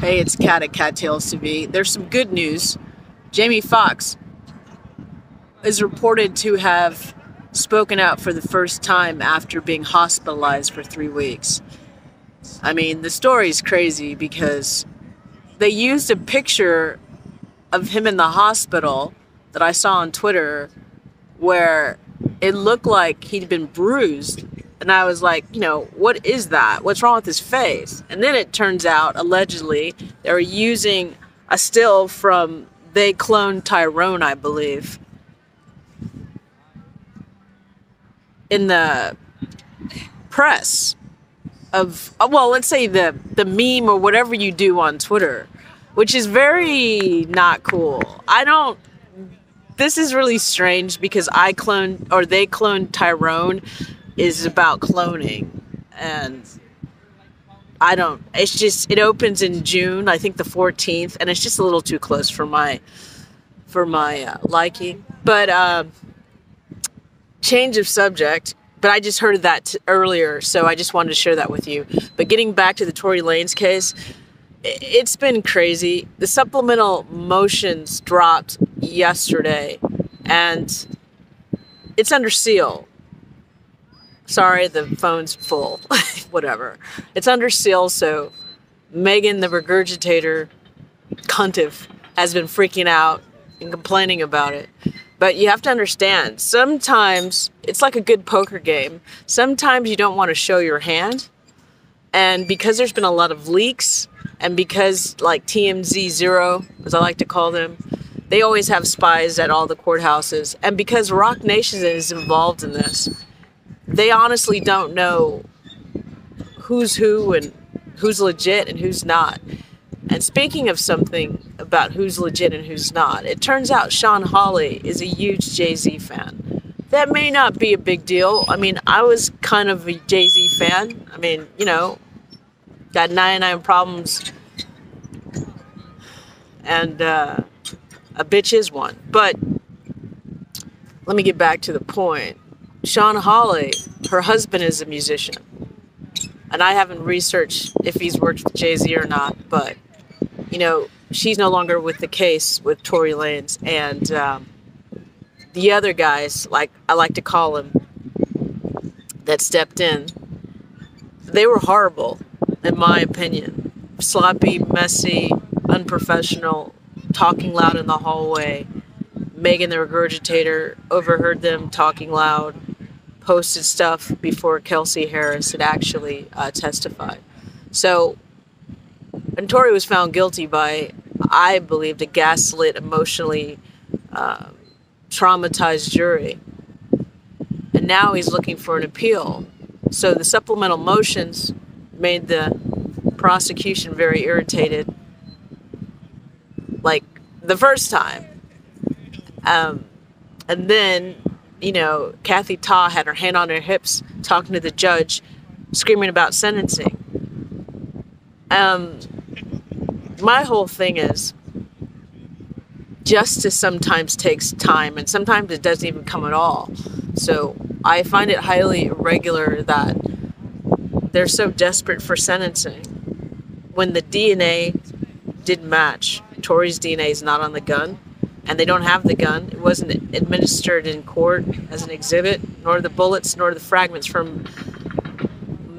Hey, it's Kat at Kattales TV. There's some good news. Jamie Foxx is reported to have spoken out for the first time after being hospitalized for three weeks. I mean, the story's crazy because they used a picture of him in the hospital that I saw on Twitter where it looked like he'd been bruised. And I was like, you know, what is that? What's wrong with his face? And then it turns out, allegedly, they were using a still from They Cloned Tyrone, I believe. In the press of, well, let's say the, the meme or whatever you do on Twitter, which is very not cool. I don't this is really strange because I cloned or they cloned Tyrone is about cloning and I don't it's just it opens in June I think the 14th and it's just a little too close for my for my uh, liking but um change of subject but I just heard of that earlier so I just wanted to share that with you but getting back to the Tory Lanez case it's been crazy. The supplemental motions dropped yesterday and it's under seal. Sorry, the phone's full. Whatever. It's under seal, so Megan the regurgitator cuntive has been freaking out and complaining about it. But you have to understand, sometimes it's like a good poker game. Sometimes you don't want to show your hand. And because there's been a lot of leaks and because like TMZ Zero, as I like to call them, they always have spies at all the courthouses. And because Roc Nation is involved in this, they honestly don't know who's who and who's legit and who's not. And speaking of something about who's legit and who's not, it turns out Shawn Holley is a huge Jay Z fan. That may not be a big deal. I mean, I was kind of a Jay Z fan. I mean, you know, got 99 problems and uh, a bitch is one. But let me get back to the point. Shawn Holley, her husband is a musician. And I haven't researched if he's worked with Jay Z or not, but, you know, she's no longer with the case with Tory Lanez. And um, the other guys, like I like to call them, that stepped in, they were horrible, in my opinion. Sloppy, messy, unprofessional, talking loud in the hallway. Megan the regurgitator overheard them talking loud, posted stuff before Kelsey Harris had actually uh, testified. So, and was found guilty by, I believe, a gaslit, emotionally uh, traumatized jury. And now he's looking for an appeal. So the supplemental motions made the prosecution very irritated like the first time. Um, and then, you know, Kathy Ta had her hand on her hips talking to the judge, screaming about sentencing. Um, my whole thing is justice sometimes takes time and sometimes it doesn't even come at all. So I find it highly irregular that they're so desperate for sentencing when the DNA didn't match Tory's DNA is not on the gun, and they don't have the gun. It wasn't administered in court as an exhibit, nor the bullets, nor the fragments from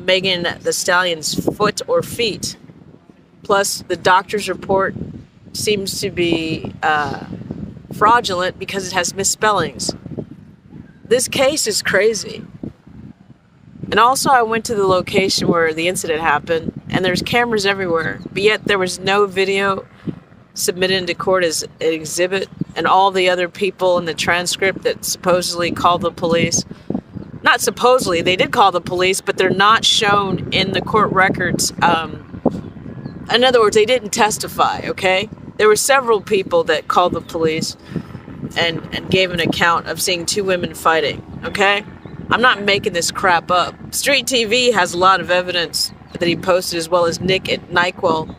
Megan Thee Stallion's foot or feet. Plus, the doctor's report seems to be uh, fraudulent because it has misspellings. This case is crazy. And also, I went to the location where the incident happened, and there's cameras everywhere, but yet there was no video submitted into court as an exhibit, and all the other people in the transcript that supposedly called the police. Not supposedly, they did call the police, but they're not shown in the court records. Um, in other words, they didn't testify, okay? There were several people that called the police and, and gave an account of seeing two women fighting, okay? I'm not making this crap up. Street TV has a lot of evidence that he posted, as well as Nick at NyQuil,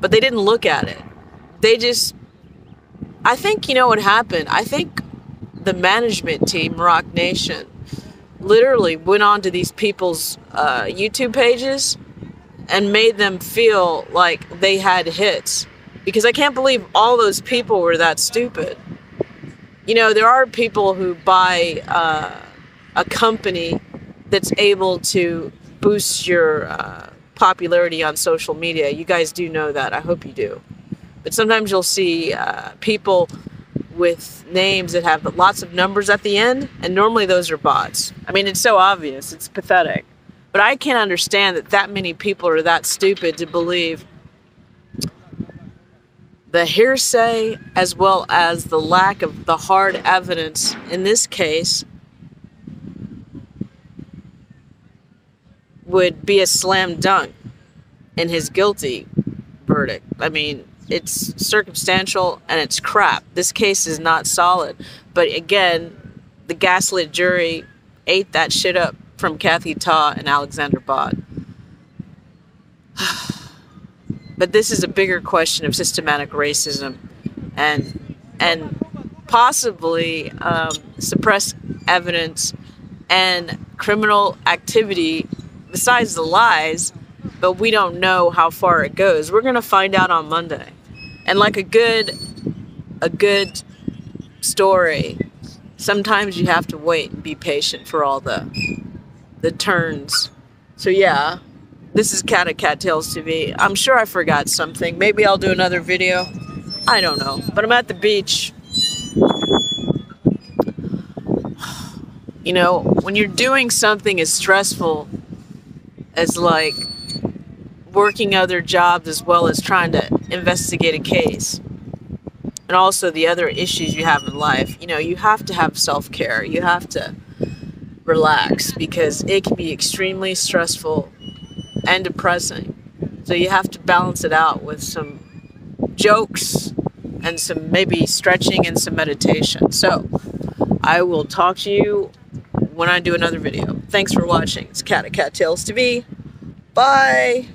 but they didn't look at it they just I think you know what happened. I think the management team, Roc Nation, literally went onto these people's uh, YouTube pages and made them feel like they had hits. Because I can't believe all those people were that stupid. You know, there are people who buy uh, a company that's able to boost your uh, popularity on social media. You guys do know that. I hope you do. But sometimes you'll see uh, people with names that have lots of numbers at the end, and normally those are bots. I mean, it's so obvious, it's pathetic. But I can't understand that that many people are that stupid to believe the hearsay as well as the lack of the hard evidence in this case would be a slam dunk in his guilty verdict. I mean, it's circumstantial and it's crap. This case is not solid. But again, the gaslit jury ate that shit up from Kathy Ta and Alexander Bott. but this is a bigger question of systematic racism and and possibly um, suppressed evidence and criminal activity besides the lies but we don't know how far it goes we're going to find out on monday and like a good a good story sometimes you have to wait and be patient for all the the turns. So yeah this is Kat at Kattales tv i'm sure i forgot something. Maybe i'll do another video. I don't know. But i'm at the beach. You know when you're doing something as stressful as like working other jobs as well as trying to investigate a case. And also the other issues you have in life you know you have to have self-care. You have to relax because it can be extremely stressful and depressing. So you have to balance it out with some jokes and some maybe stretching and some meditation. So i will talk to you when i do another video. Thanks for watching. It's Kat at Kattales tv bye